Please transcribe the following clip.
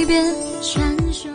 一边传说